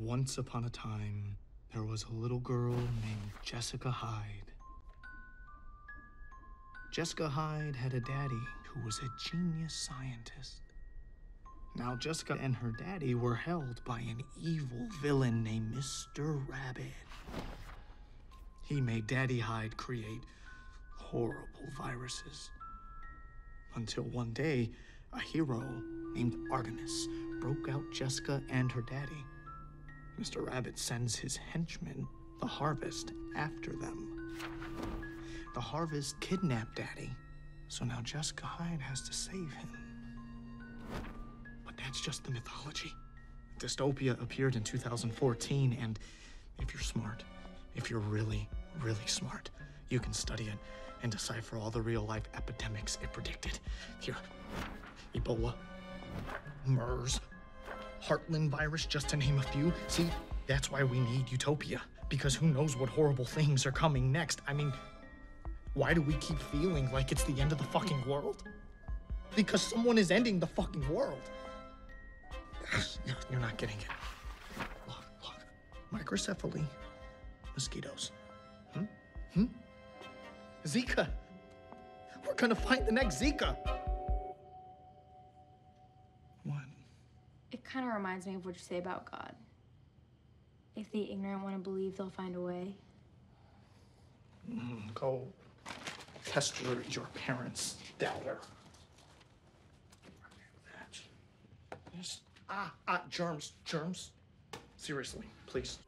Once upon a time, there was a little girl named Jessica Hyde. Jessica Hyde had a daddy who was a genius scientist. Now, Jessica and her daddy were held by an evil villain named Mr. Rabbit. He made Daddy Hyde create horrible viruses. Until one day, a hero named Artemis broke out Jessica and her daddy. Mr. Rabbit sends his henchmen, the Harvest, after them. The Harvest kidnapped Daddy, so now Jessica Hyde has to save him. But that's just the mythology. Dystopia appeared in 2014, and if you're smart, if you're really, really smart, you can study it and decipher all the real life epidemics it predicted. Here, Ebola, MERS, Heartland virus, just to name a few. See, that's why we need utopia. Because who knows what horrible things are coming next? I mean, why do we keep feeling like it's the end of the fucking world? Because someone is ending the fucking world. You're- not getting it. Look, look. Microcephaly, mosquitoes. Hmm? Hmm? Zika. We're gonna find the next Zika. Kind of reminds me of what you say about God. If the ignorant want to believe, they'll find a way. Go test your, your parents' doubter. Yes. Ah, ah, germs, germs. Seriously, please.